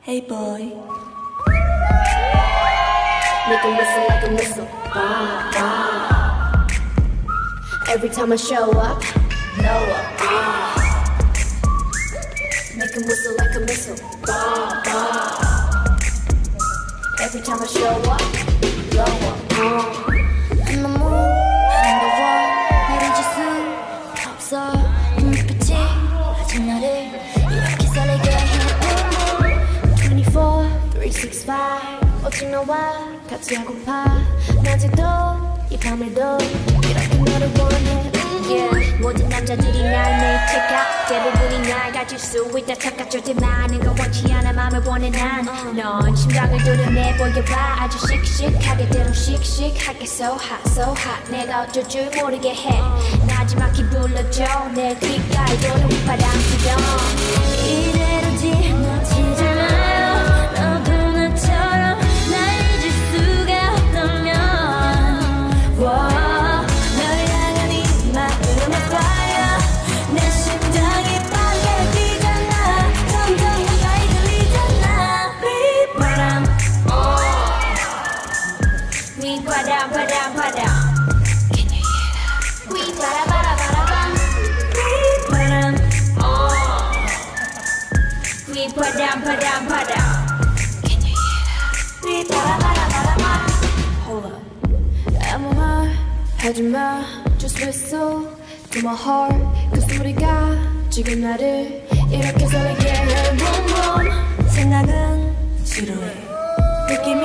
Hey boy. Make 'em whistle like a missile. Bah, bah. Every time I show up, blow up. Ah. Make 'em whistle like a missile. Bah, bah. Every time I show up, blow up. Ah. I'm the moon, I'm the wall. 내리질 수 없어. 눈빛이 아직 나를 365 오직 너와? 같이 하고파 낮에도 이 밤에도 이렇게 너를 원해. yeah. 모든 남자들이 날 매일 check out 대부분이 날 가질 수 있다 착각. 절대 많은 건 원치 않아. 맘을 원해 난넌 심장을 뚫어내 보여봐. 아주 씩씩하게 때론 씩씩하게 so hot so hot. 내가 어쩔 줄 모르게 해. 나지막히 불러줘. 내 휘바람 바람 바람 Can you hear that? 휘바람 바람 바람 Hold up 아무 말 하지마 Just whistle to my heart 그 소리가 지금 나를 이렇게 설레게 해 Boom boom 생각은 지루해 느낌이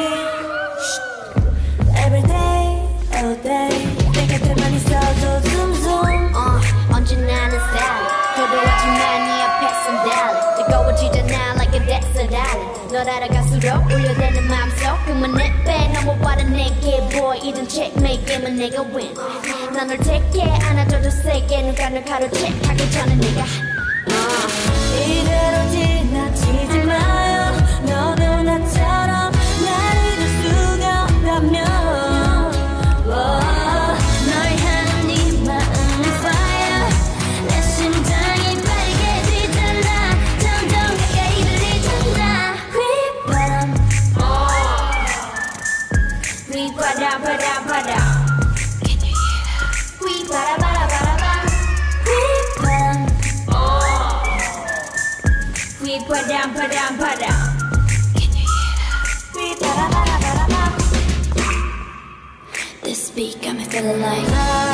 Every day, all day 내 곁에만 있어도 zoom zoom uh, 언제나는 style 도도하지만 네 앞에선 달리 뜨거워지잖 널 알아갈수록 울려대는 마음속. 그만해 빼 빠른 내게 boy. 이젠 checkmate 게임은 내가 win. 난널 택해 안아줘도 세게. 누가 널 가로채. 하기 전에 내가 Put down, Can you hear that? We bada bada bada bada. We bum. Oh. We bada bada bada. Can you hear that? We put up, put bada put bada. This beat got me feeling like.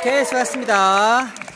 오케이, 수고하셨습니다.